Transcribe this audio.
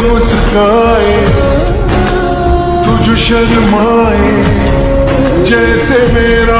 मुस्काए तुझ शर्माए जैसे मेरा